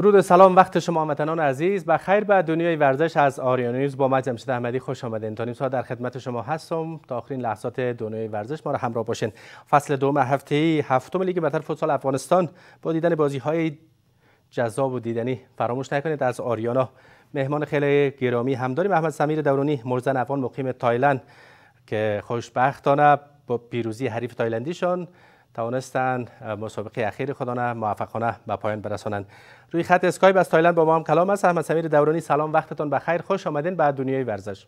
درود سلام وقت شما هموطنان عزیز. و خیر به دنیای ورزش از آریان نیوز با من جمشید احمدی خوش آمدین. تا ساعت در خدمت شما هستم. تا آخرین لحظات دنیای ورزش ما را همراه باشین. فصل دوم هفته هفتم لیگ برتر فوتسال افغانستان با دیدن بازی های جذاب و دیدنی فراموش نکنید. از آریانا مهمان خیلی گرامی هم داریم احمد سمیر دورانی مرزن افغان مقیم تایلند که خوشبختانه با پیروزی حریف تایلندیشان توانستند مسابقه اخیر خودانه موفقانه به پایان برسانند. روی خط اسکایپ از تایلند با ما هم. کلام است احمد سمیر دورانی. سلام. وقتتان بخیر. خوش آمدین به دنیای ورزش.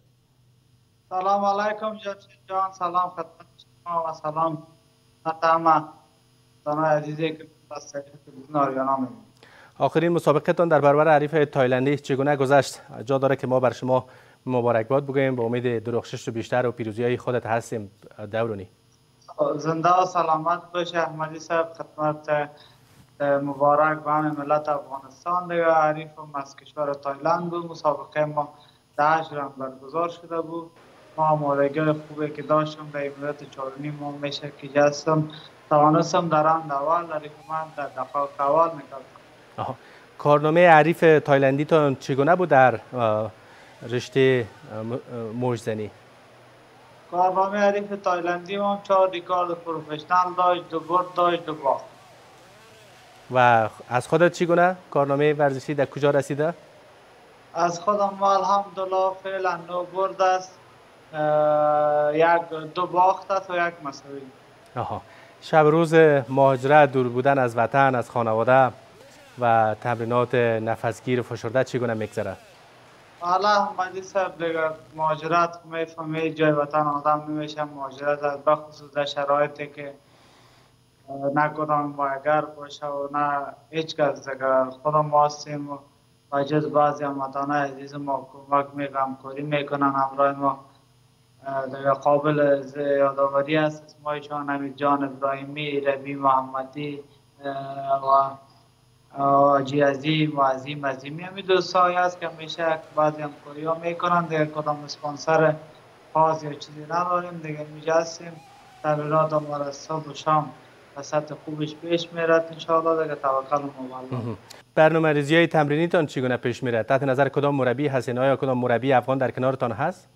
سلام علیکم جان. سلام خدمت شما و سلام دانای عزیزی که آخرین مسابقه تان در برابر حریف تایلندی چگونه گذشت؟ جا داره که ما بر شما مبارکباد بگوییم. با امید درخشش بیشتر و پیروزی های خودت هستیم. دورانی. زنده و سلامت باشه. احمدی صاحب خدمت مبارک به همه ملت افغانستان. دیگه حریف از کشور تایلند بود. مسابقه ما ده رنگ برگزار شده بود. ما آمادگی خوبی که داشتم در مدت چهارمی ما میشه که جستم. توانستم در آن اول در من در دفاع اول می‌کردم کارنامه عریف تایلندی تان چگونه بود در رشته موجزنی؟ کارنامه حریف تایلندی هم چهار ریکارد پروفشنال داشت دو برد داشت دو باخت و از خودت چی گونه کارنامه ورزشی در کجا رسیده؟ از خودم الحمدلله فعلا نو برد است یک دو باخت است و یک مساوی آها شب روز مهاجرت دور بودن از وطن از خانواده و تمرینات نفسگیر و فشرده چگونه میگذره؟ حالا احمدی صاحب دیگه مهاجرت می‌فهمی جای وطن آدم نمیشه مهاجرت از بخصوص در شرایطی که نه کدام اگر باشه و نه هیچ کس دیگه. خودم ما هستیم و جز بعضی هموطنان عزیز ما کمک میگم کاری می‌کنن همراه ما. دیگه قابل یادآوری است اسمایشان همین جان ابراهیمی ربی محمدی و آجی عظیم و عظیم عظیمی همین دوستایی هست که همیشه بعضی همکاری ها می‌کنن دیگه کدام اسپانسر خاص یا چیزی نداریم. دیگه میجه هستیم. تغییرات ما را صبح و شام و سطح خوبش پیش میرد انشاءالله. دیگه توکل ما برنامه ریزی های تمرینی تان چگونه پیش میره تحت نظر کدام مربی هستین آیا کدام مربی افغان در کنارتان هست؟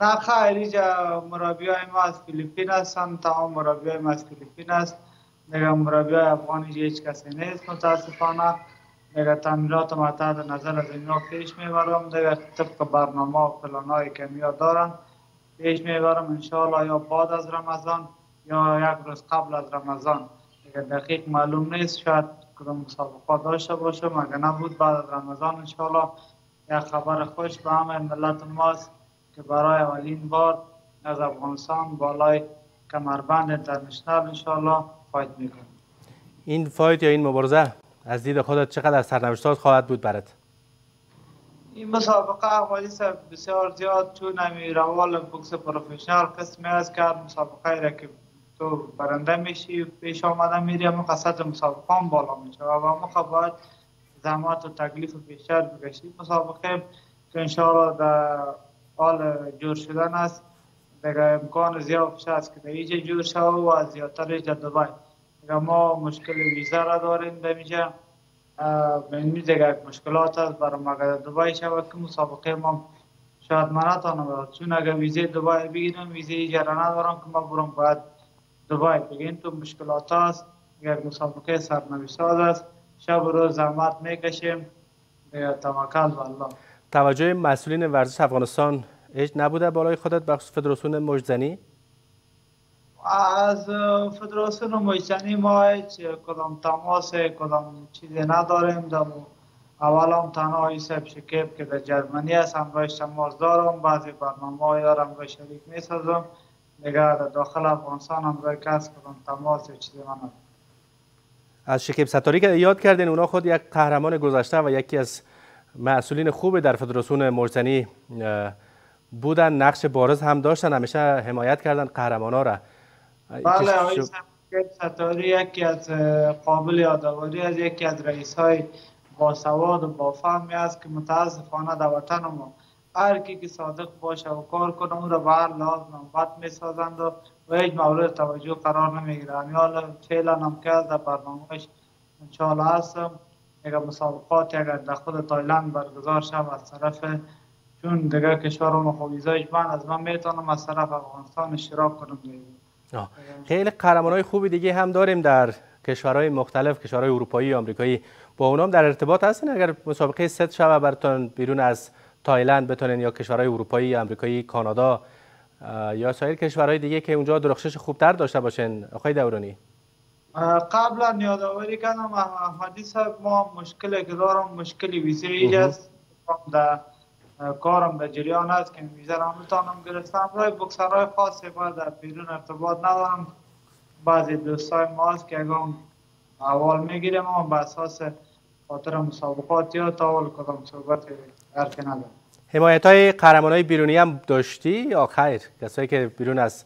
نه خیر اینجا مربی های ما از فیلیپین هستن. تمام مربی های ما از فیلیپین هست. دیگه مربی افغانی هیچ کسی نیست متاسفانه. دیگه تعمیرات تحت نظر از اینا پیش می‌برم. دیگه طبق برنامه و پلان های که میاد دارن. پیش می‌برم انشاءالله یا بعد از رمضان یا یک روز قبل از رمضان. دیگه دقیق معلوم نیست. شاید کدام مسابقات داشته باشم اگر نبود بعد از رمضان انشاءالله یک خبر خوش به همه ملت ماست که برای اولین بار از افغانستان بالای کمربند انترنشنال انشاءالله فایت می‌کنیم این فایت یا این مبارزه از دید خودت چقدر سرنوشتات خواهد بود برات؟ این مسابقه احمدی بسیار زیاد چون همی روال بوکس پروفشنال قسمی است که مسابقه را که تو برنده میشی پیش آمده میری اما قصد مسابقه هم بالا میشه و ما باید زحمت و تکلیف بیشتر بگشی مسابقه که انشاءالله در حال جور شدن است. دیگه امکان زیاد است که در اینجا جور شده و زیادترش در دبی. دیگه ما مشکل ویزا را داریم؟ در اینجا این دیگه مشکلات است برای ما در دبی شود که مسابقه ما شاید من نتانم چون اگر ویزه دبی بگیرم ویزه اینجا را ندارم که ما برم باید دبی این تو مشکلات است یک مسابقه سرنوشت است شب و روز زحمت می‌کشیم. توکل به الله توجه مسئولین ورزش افغانستان هیچ نبوده بالای خودت بخصوص فدراسیون مجزنی؟ از فدراسیون مجزنی ما هیچ کدام تماس کدام چیزی نداریم. دم اول هم تنها ایساب شکیب که در جرمنی است همراهش تماس دارم. بعضی برنامه های همراه شریک می سازم دیگه در داخل افغانستان همراه کس کدام تماس چیزی من از شکیب ستاری که یاد کردین اونا خود یک قهرمان گذشته و یکی از مسئولین خوب در فدراسیون مجزنی بودن نقش بارز هم داشتن همیشه حمایت کردن قهرمان ها را بله آقای ستاری یکی از قابل یادآوری از یکی از رئیس های با سواد و با فهمی است که متاسفانه در وطن ما هر کی که صادق باشه و کار کنه اون را به هر لحاظ منفعت می سازند و و هیچ مورد توجه قرار نمی‌گیره حالا فعلا هم که در برنامهش انشاءالله هستم یک مسابقات اگر در خود تایلند برگزار شد از طرف چون دیگه کشورم خب ویزای من از من می‌تونم از طرف افغانستان اشتراک کنم. خیلی قهرمان های خوبی دیگه هم داریم در کشورهای مختلف کشورهای اروپایی آمریکایی. با اونام در ارتباط هستین؟ اگر مسابقه ست شوه براتون بیرون از تایلند بتونین یا کشورهای اروپایی آمریکایی کانادا یا سایر کشورهای دیگه که اونجا درخشش خوبتر داشته باشین آقای دورانی قبلا یادآوری کردم احمدی صاحب ما مشکلی که دارم مشکلی ویزه است در کارم در جریان است که ویزه را می‌تونم گرفتم. رای بکسرهای خاصی باید در بیرون ارتباط ندارم. بعضی دوستای ما هست که اگه اول می‌گیریم اما به اساس خاطر مسابقات یا تاول کدام صحبت حرفی ندارم. حمایت های قهرمان های بیرونی هم داشتی؟ یا خیر کسایی که بیرون از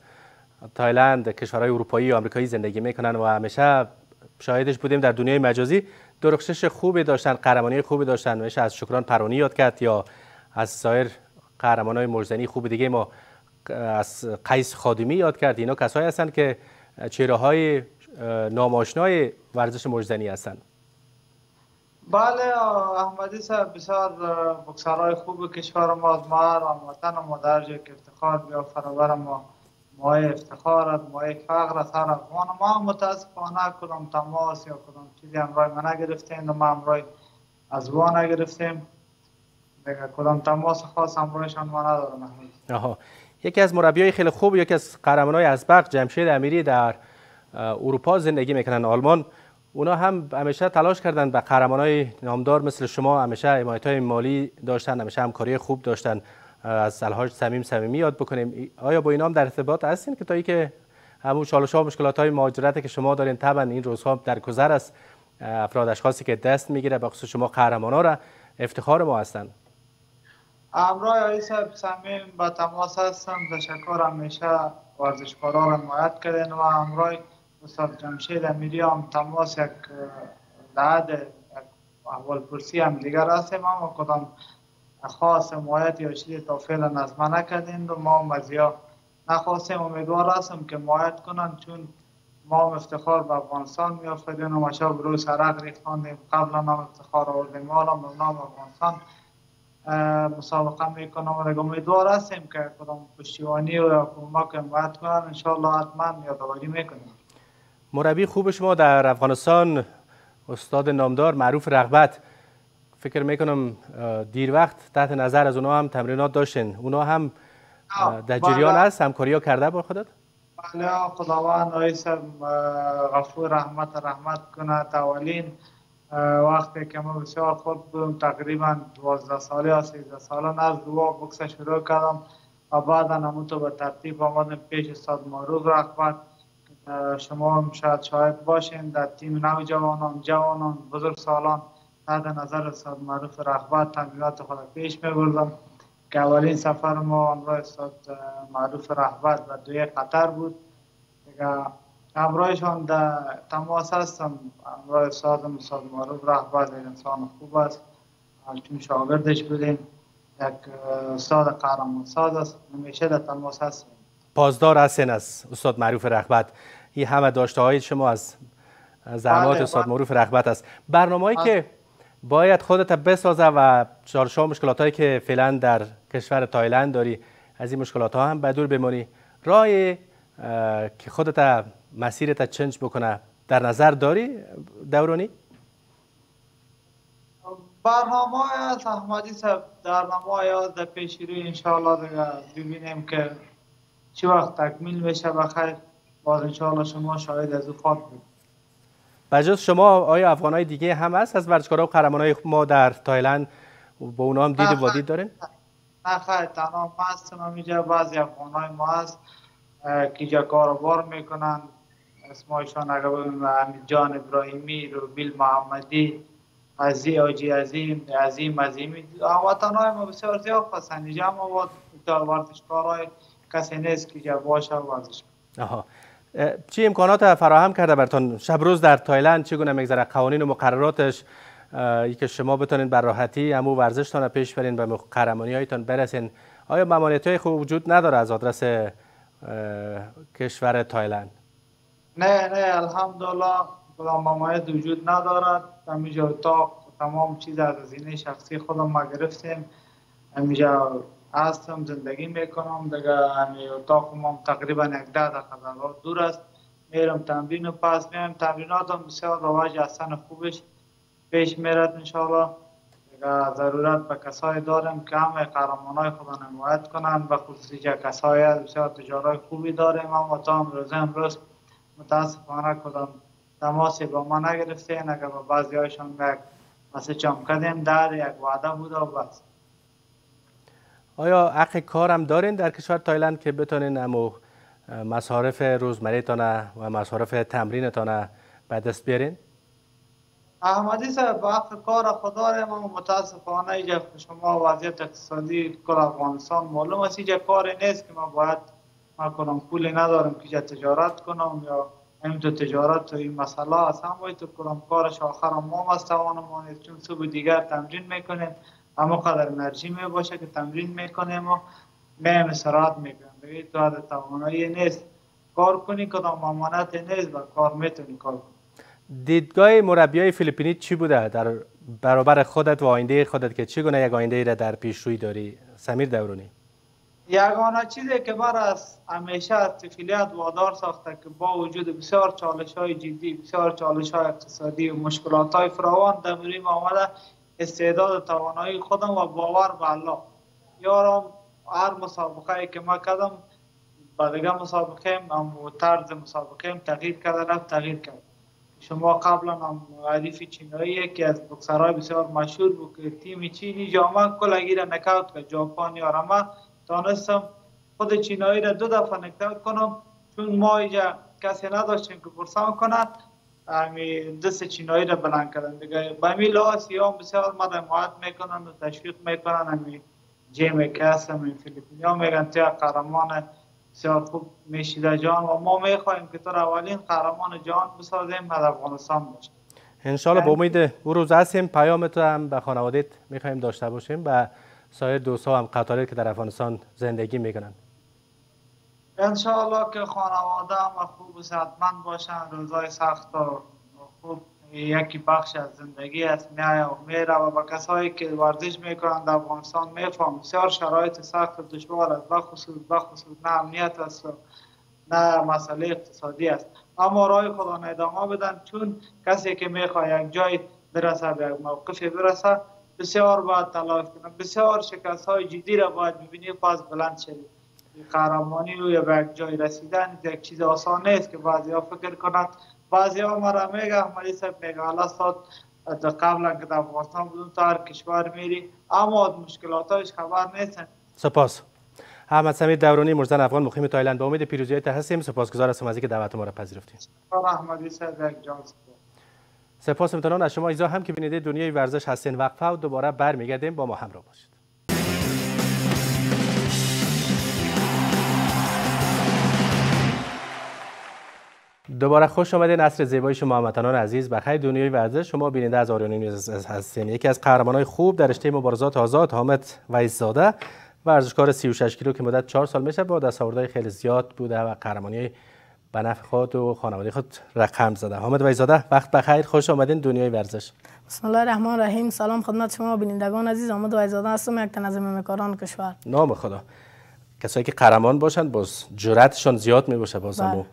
تایلند کشورهای اروپایی و آمریکایی زندگی می‌کنن و همیشه شاهدش بودیم در دنیای مجازی. درخشش خوبی داشتن قهرمانی خوبی داشتن. میشه از شکران پرونی یاد کرد یا از سایر قهرمان های مرزنی خوب دیگه ما از قیس خادمی یاد کرد اینا کسایی هستند که چهره های ناماشنای ورزش مرزنی هستند بله احمدی صاحب بسیار بکسرهای خوب کشور ما از ما وطن ما در که افتخار بیا فرابر ما مای افتخارت مای فقر هر افغان ما متاسفانه کدام تماس یا کدام چیزی همراه ما نگرفتیم و ما همراه از وان نگرفتیم. کدام تماس خاص همراهشان ما ندارم آها. یکی از مربیای خیلی خوب یکی از قهرمانای ازبق جمشید امیری در اروپا زندگی می‌کنن آلمان اونا هم همیشه تلاش کردن به قهرمانای نامدار مثل شما همیشه حمایت های مالی داشتن همیشه همکاری خوب داشتن. از الهاج سمیم سمیمی یاد بکنیم. آیا با اینا هم در ارتباط هستین که تا ای که همون چالش ها مشکلات های مهاجرت که شما دارین طبعا این روزها در گذر است افراد اشخاصی که دست می‌گیره به خصوص شما قهرمان ها را افتخار ما هستن؟ امرای آقای صاحب سمیم با تماس هستم. تشکر همیشه ورزشکارا را حمایت کردن و امرای استاد جمشید امیری هم تماس یک لعد احوال پرسی هم دیگر هستیم. اما کدام خاص حمایت یا چیزی تا فعلا از ما نکردین و ما مزیا نخواستیم. امیدوار هستم که حمایت کنن چون ما افتخار به افغانستان می آفدیم و مشا برو سرق ریختاندیم. قبلا نام افتخار آوردیم. به نام افغانستان مسابقه می‌کنم و دیگه امیدوار هستیم که کدام پشتیوانی و کمک حمایت کنن. انشاءالله حتما یادآوری می‌کنیم. مربی خوب شما در افغانستان استاد نامدار معروف رغبت. فکر می‌کنم دیر وقت تحت نظر از اونا هم تمرینات داشتین. اونا هم در جریان بله. هست؟ همکاری ها کرده با خودت؟ بله خداوند آیس غفور رحمت رحمت کنه تولین. وقتی که ما بسیار خود بودم تقریبا 12 ساله یا 13 ساله از دو بکس شروع کردم و بعدا همون به ترتیب آمدم پیش استاد معروف رحمت. شما هم شاید شاهد باشین در تیم نو جوانان جوانان بزرگ سالان تحت نظر استاد معروف رغبت تمرینات خود پیش میبردم. که اولین سفر ما همراه استاد معروف رغبت و دوی قطر بود. دیگه همراهشان در تماس هستم. همراه استاد استاد معروف رغبت انسان خوب است. چون شاگردش بودیم. یک استاد قهرمان ساز است. همیشه در تماس هستیم. پاسدار هستین از استاد معروف رغبت. این همه داشته های شما از زحمات بله، استاد بله. معروف رغبت است. برنامه‌ای که باید خودت بسازه و چارشا مشکلات هایی که فعلا در کشور تایلند داری از این مشکلات ها هم بدور بمانی راه که خودت مسیرت چنج بکنه. در نظر داری دورانی؟ برنامه از احمدی صاحب در نمای در پیش روی انشاءالله ببینیم که چی وقت تکمیل بشه. بخیر باز انشاءالله شما شاید از او خواد بود. بجز شما آیا افغان های دیگه هم هست از ورزشکارا و قهرمان های ما در تایلند با اونا هم دید وادی دارین؟ نه خیلی تنها ما هستم. اینجا بعضی افغان های ما هست که اینجا کاروبار می‌کنن اسمایشان اگر جان ابراهیمی روبیل محمدی عزی آجی عظیم عظیم عظیمی. وطن های ما بسیار زیاد هستن. اینجا ما ورزشکار کسی نیست که اینجا باشه ورزش آها. چی امکانات فراهم کرده براتون؟ شب روز در تایلند چگونه میگذره؟ قوانین و مقرراتش ای که شما بتونین بر راحتی همو ورزشتان پیش برین به قهرمانی هایتان برسین. آیا ممانعت های خوب وجود نداره از آدرس کشور تایلند؟ نه نه الحمدلله کدام ممانعت وجود ندارد. همینجا اتاق تمام چیز از هزینه شخصی خودم ما گرفتیم. اینجا هستم زندگی می‌کنم. دیگه همین اتاق ما تقریبا یک ده دقیقه دور است. میرم تمرین و پس میرم. تمریناتم بسیار رواج اصلا خوبش پیش میرد انشاءالله. ضرورت به کسای داریم که همه قهرمان های خدا نمایت کنن و خصوصی که کسای بسیار تجارای خوبی داریم. اما تا امروز امروز متاسفانه کدام تماسی با ما نگرفتین اگر با بعضی هایشان یک مسیج هم کردیم در یک وعده بود و بس آیا حق کارم دارین در کشور تایلند که بتونین امو مصارف روزمره تانه و مصارف تمرین به دست بیارین؟ احمدی صاحب حق کار خدا ما متاسفانه شما وضعیت اقتصادی کل افغانستان معلوم است اینجا کاری نیست که ما باید ما کنم پولی ندارم که تجارت کنم یا تو تجارت و این مسئله است هم باید تو کنم کارش آخر ما مستوانم چون صبح دیگر تمرین می‌کنیم اما قدر انرژی می باشه که تمرین می‌کنیم و میم سرعت می‌کنیم دیگه تو توانایی نیست. کار کنی کدام امانت نیست و کار می‌تونی کار کنی. دیدگاه مربی های فیلیپینی چی بوده؟ در برابر خودت و آینده خودت که چگونه یک آینده را در پیش روی داری؟ سمیر دورونی. یگانه چیزی که بر از همیشه از تفیلیت وادار ساخته که با وجود بسیار چالش های جدی بسیار چالش های اقتصادی و مشکلات های فراوان در آمده استعداد توانایی خودم و باور به الله. یارم هر مسابقه که ما کردم با دیگه مسابقه هم طرز مسابقه تغییر کرده رفت تغییر کرد. شما قبلا هم عریف چینایی که از بکسرهای بسیار مشهور بود که تیم چینی جامعه کل گیر نکاوت که ژاپن یا رما تانستم خود چینایی را دو دفعه نکاوت کنم چون ما اینجا کسی نداشتیم که پرسان کند. همی دست چینایی را بلند کردن دیگه با همی لحاظ هم بسیار ما حمایت می‌کنن و تشویق می‌کنن همی جیم کس همی فیلیپینی ها میگن تیا قهرمان بسیار خوب میشیده جان و ما می‌خواهیم که تو اولین قهرمان جان بسازیم از افغانستان باشه انشالله با امید او روز هستیم. پیام تو هم به خانوادت می‌خواهیم داشته باشیم و سایر دوستا هم قطاری که در افغانستان زندگی می‌کنن. انشاءالله که خانواده هم خوب و صحتمند باشن روزای سخت و خوب. یکی بخش از زندگی است میایه و میره و با کسایی که ورزش می‌کنن در افغانستان میفهم. بسیار شرایط سخت و دشوار است. بخصوص بخصوص نه امنیت است و نه مسئله اقتصادی است. اما رای خدا ادامه بدن چون کسی که می‌خواد یک جای برسه به یک موقفی برسه بسیار باید تلاش بسیار شکست های جدی را باید ببینی پاس بلند شدید قهرمانی و یا به یک جای رسیدن. یک چیز آسان نیست که بعضی ها فکر کنند. بعضی ها مرا میگه احمدی صاحب میگه حالا ساد قبلا که در افغانستان بودم تا هر کشور میری. اما مشکلاتش خبر نیستن سپاس. احمد سمیر دورانی مرزن افغان مقیم تایلند. با امید پیروزی هستیم سپاسگزار هستم از اینکه دعوت ما را پذیرفتید. احمدی صاحب یک جان. سپاس امتنان از شما ایزا هم که بینیده دنیای ورزش هستین. وقفه و دوباره برمیگردیم. با ما همراه باشید. دوباره خوش آمدین. عصر زیبای شما هموطنان عزیز. بخیر دنیای ورزش. شما بیننده از آریان هستین. یکی از قهرمانای خوب در رشته مبارزات آزاد حامد ویزاده ورزشکار 36 کیلو که مدت 4 سال میشه با دستاوردهای خیلی زیاد بوده و قهرمانی به نفع خود و خانواده خود رقم زده. حامد ویزاده وقت بخیر خوش آمدین دنیای ورزش. بسم الله الرحمن الرحیم سلام خدمت شما بینندگان عزیز حامد ویزاده هستم یک تنظیم میکاران کشور. نام خدا. کسایی که قهرمان باشند باز جرأتشان زیاد می باشه باز بله.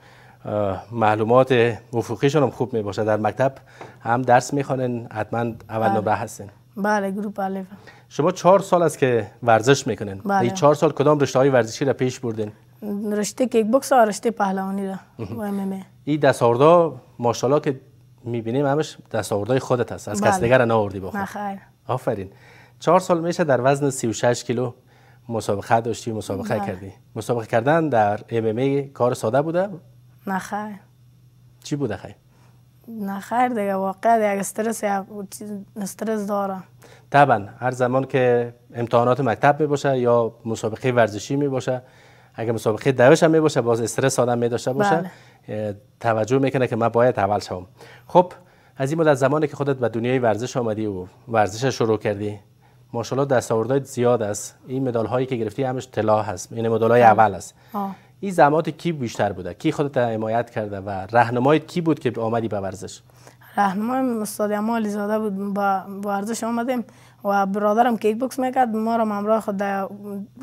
معلومات افقیشون هم خوب می باشه در مکتب هم درس می‌خوانن حتما اول بله. نمره هستین. بله گروپ الف شما چهار سال است که ورزش می‌کنین. بله. چهار سال کدام رشته های ورزشی را پیش بردین؟ رشته کیک بوکس و رشته پهلوانی را و ام این دستاوردا ماشاءالله که می‌بینیم همش دستاوردهای خودت هست. از بله. کس دیگر نآوردی بخور. نخیر آفرین. چهار سال میشه در وزن 36 کیلو مسابقه داشتی مسابقه بله. کردی. مسابقه کردن در ام کار ساده بوده؟ نه خیر. چی بوده خیر؟ نه خیر دیگه واقعا یک استرس استرس داره طبعا هر زمان که امتحانات مکتب می باشه یا مسابقه ورزشی می باشه اگر مسابقه دوش هم می باشه باز استرس آدم می داشته باشه بله. توجه می‌کنه که من باید اول شوم. خب از این مدت زمانی که خودت به دنیای ورزش آمدی و ورزش شروع کردی ماشاءالله دستاوردات زیاد است. این مدال هایی که گرفتی همش طلا هست. این مدال های اول است. این زمات کی بیشتر بوده؟ کی خودت حمایت کرده و راهنمای کی بود که آمدی به ورزش؟ راهنمای استاد امالی زاده بود. با ورزش آمدیم و برادرم کیک بوکس می‌کرد. ما را همراه خود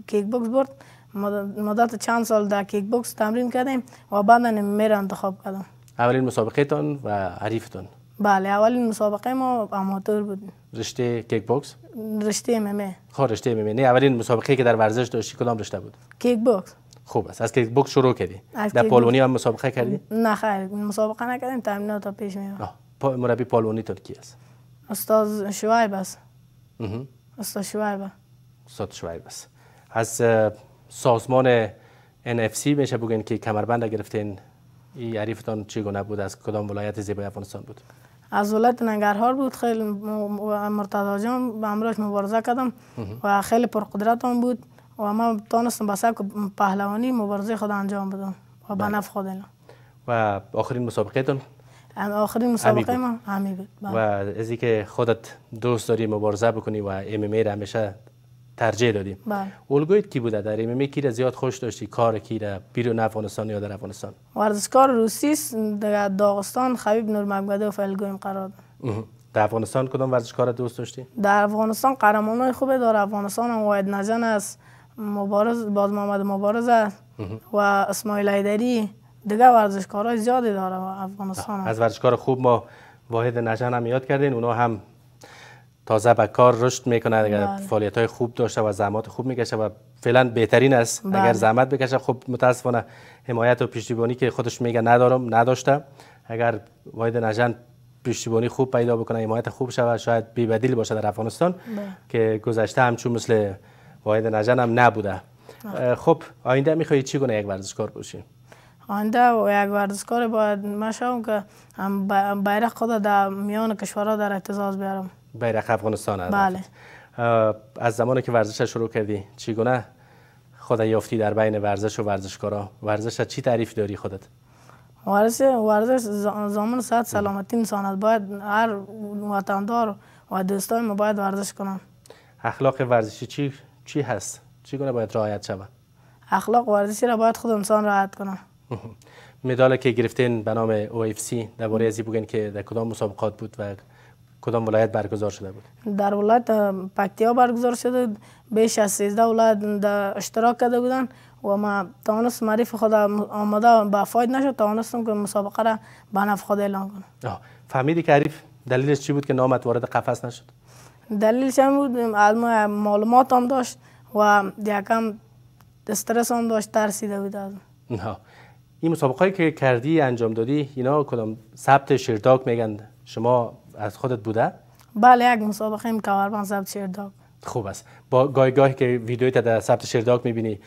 کیک بوکس برد. مدت چند سال در کیک بوکس تمرین کردیم و بعد میره انتخاب کردم. اولین مسابقه تان و عریفتون بله اولین مسابقه ما اماتور بود رشته کیک بوکس رشته ام خب رشته ام نه اولین مسابقه که در ورزش داشتی کدام رشته بود؟ کیک بوکس خوب است. از کیک بوکس شروع کردی. در پالونی هم مسابقه کردی؟ نه خیر. مسابقه نکردیم تمرینات پیش میرم مربی پالونی تو کی است؟ استاد شوایب است. استاد شوایب استاد شوایب است. از سازمان NFC میشه بگین که کمربند گرفتین این عریفتان چگونه بود؟ از کدام ولایت زیبای افغانستان بود؟ از ولایت ننگرهار بود. خیلی مرتضی جان به امروز مبارزه کردم و خیلی پرقدرت هم بود و ما تانستم به سبک پهلوانی مبارزه خود انجام بدم و به بله. نفع خود و آخرین مسابقه تون آخرین مسابقه ما همی بود. بله. و از که خودت دوست داری مبارزه بکنی و ام ام همیشه ترجیح دادیم. بله. الگویت کی بوده؟ در ام کی زیاد خوش داشتی؟ کار کی را؟ بیرون افغانستان یا در افغانستان؟ ورزشکار روسی در داغستان خبیب نورمگوده و الگویم قرار در افغانستان کدام ورزشکار دوست داشتی؟ در افغانستان قهرمانای خوبه در افغانستان هم واید نجن است. مبارز باز محمد مبارز است. و اسماعیل ایدری دیگه ورزشکارای زیادی داره افغانستان از ورزشکار خوب ما واحد نجن هم یاد کردین. اونا هم تازه به کار رشد می‌کنه اگر بله. فعالیت های خوب داشته و زحمات خوب می‌کشه و فعلا بهترین است بله. اگر زحمت بکشه خب متاسفانه حمایت و پشتیبانی که خودش میگه ندارم نداشته اگر واحد نجن پشتیبانی خوب پیدا بکنه حمایت خوب شود شاید بی بدیل باشه در افغانستان بله. که گذشته همچون مثل واحد نجن هم نبوده خب آینده میخوایی چی کنه یک ورزشکار باشی آینده یک ورزشکار باید من که بیرق خود در میان کشورها در اعتزاز بیارم. بیرق افغانستان هست. بله. از زمانی که ورزش شروع کردی چیگونه خود یافتی در بین ورزش و ورزشکارا؟ ورزش چی تعریف داری خودت؟ ورزش ورزش زمان صحت سلامتی انسان باید هر وطندار و دوستای ما باید ورزش کنن. اخلاق ورزشی چی چی هست؟ چگونه باید رعایت شود؟ اخلاق ورزشی را باید خود انسان رعایت کنه. مدال که گرفتین به نام OFC درباره ازی بگین که در کدام مسابقات بود و کدام ولایت برگزار شده بود؟ در ولایت پکتیا برگزار شده بیش از 13 ولایت در اشتراک کرده بودن و ما توانست معرف خود آماده به فاید نشد توانستم که مسابقه را به نفع خود اعلان کنم. فهمیدی که عریف دلیلش چی بود که نامت وارد قفس نشد؟ دلیلش هم بود از معلومات هم داشت و یکم استرس هم داشت ترسیده بود از. این مسابقه که کردی انجام دادی اینا کدام؟ ثبت شیرداک میگن. شما از خودت بوده؟ بله یک مسابقه ایم کاوربان ثبت شیرداک خوب است. با گاهی گاهی که ویدیوی در ثبت شیرداک می‌بینی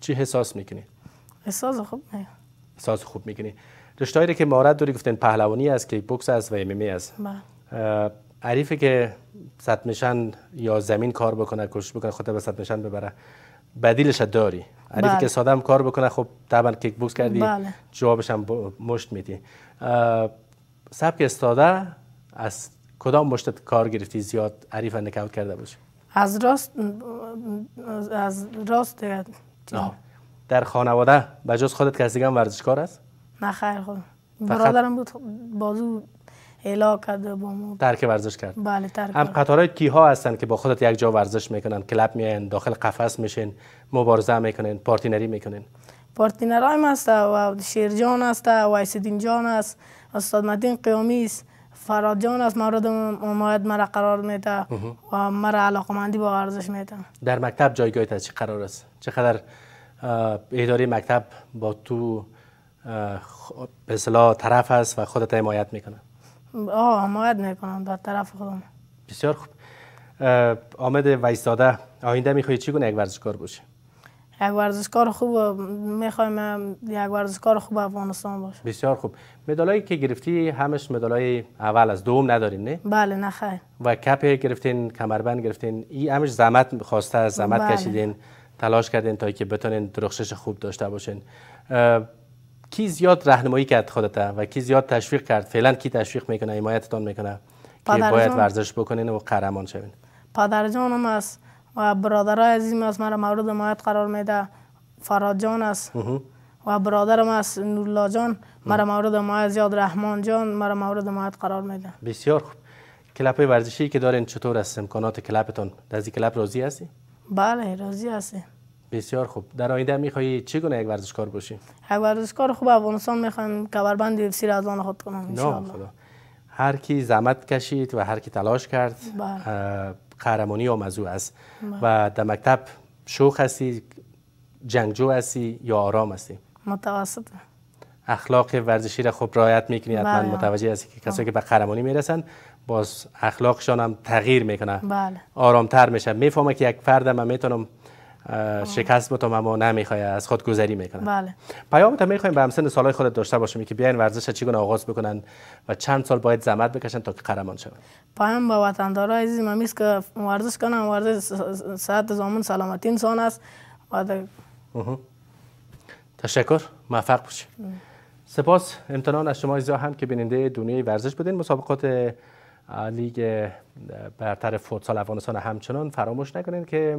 چی حساس می‌کنی؟ احساس خوب نه. احساس خوب می‌کنی. رشتهایی که مهارت داری گفتن پهلوانی است که بوکس است و ام است. بله. عریفه که صد یا زمین کار بکنه کوشش بکنه خودت به صد ببره. بدیلش داری. عریفه بله. که ساده هم کار بکنه خب طبعا کیک بوکس کردی بله. جوابش هم مشت میدی. سبک استاده از کدام مشت کار گرفتی زیاد عریف نکاوت کرده باشی؟ از راست از راست در خانواده بجز خودت کسی هم ورزشکار است نه خیر خود برادرم بود بازو الا کرده با ما ترک ورزش کرد. بله ترک هم قطارهای کیها هستن که با خودت یک جا ورزش می‌کنن کلب میاین داخل قفس میشین مبارزه می‌کنین پارتینری می‌کنین. پارتینر هست و شیرجان است و ایسدین جان است استاد مدین قیامی است فراد جان است مورد حمایت مرا قرار میده و مرا علاقمندی با ورزش میده. در مکتب جایگاهت چه قرار است؟ چقدر اداره مکتب با تو به اصطلاح طرف است و خودت حمایت می‌کنه آه حمایت می‌کنم در طرف خودم. بسیار خوب. آمد ویستاده آینده می‌خوای چی کنه یک ورزشکار باشی. یک ورزشکار خوب می‌خوایم یک ورزشکار خوب افغانستان باشه بسیار خوب. مدالایی که گرفتی همش مدالای اول از دوم ندارین نه؟ بله نه خیر. و کپ گرفتین کمربند گرفتین این همش زحمت خواسته زحمت بله. کشیدین تلاش کردین تا که بتونین درخشش خوب داشته باشین. کی زیاد راهنمایی کرد خودت و کی زیاد تشویق کرد؟ فعلا کی تشویق می‌کنه؟ حمایتتون می‌کنه؟ که باید ورزش بکنین و قهرمان شوین پدر جانم است و برادرای عزیزم است. مرا مورد حمایت قرار میده. فراد جان است و برادرم است نورلا جان. مرا مورد حمایت زیاد رحمان جان. مرا مورد حمایت قرار میدن بسیار خوب. کلپ ورزشی که دارین چطور است؟ امکانات کلپتون از این کلپ راضی هستی؟ بله راضی هستیم. بسیار خوب. در آینده میخوایی چگونه یک ورزشکار باشی؟ یک ورزشکار خوب افغانستان می‌خوایم کمربند اف سی از آن خود کنم ان نه خدا. هر کی زحمت کشید و هر کی تلاش کرد بله. قهرمانی آمزو است. و در مکتب شوخ هستی جنگجو هستی یا آرام هستی؟ متوسط. اخلاق ورزشی را خوب رعایت می‌کنی حتما بله. متوجه هستی که کسایی که به قهرمانی می‌رسن باز اخلاقشان هم تغییر می‌کنه بله. آرامتر میشه می‌فهمه که یک فرد من می‌تونم شکست بتم اما نمی‌خواد از خود گذری می‌کنه بله. پیامت می‌خوایم به همسن سالهای خودت داشته باشیم که بیاین ورزش چگونه آغاز بکنن و چند سال باید زحمت بکشن تا که قهرمان شون پایم با وطندارای عزیزم هم است که ورزش کنم ورزش صحت زامن سلامتی انسان است. و تشکر. موفق باشید سپاس. امتنان از شما عزیزا هم که بیننده دنیای ورزش بودین. مسابقات لیگ برتر فوتسال افغانستان همچنان فراموش نکنین که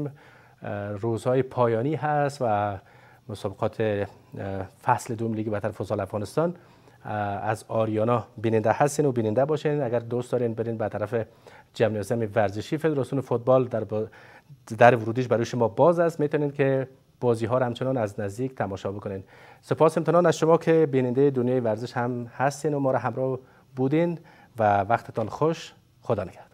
روزهای پایانی هست و مسابقات فصل دوم لیگ برتر فوتسال افغانستان از آریانا بیننده هستین و بیننده باشین. اگر دوست دارین برین به طرف جمنازیوم ورزشی فدراسیون فوتبال در با- در ورودیش برای شما باز است می‌تونین که بازی ها را همچنان از نزدیک تماشا بکنین. سپاس امتنان از شما که بیننده دنیای ورزش هم هستین و ما را همراه بودین و وقتتان خوش. خدا نگهدار.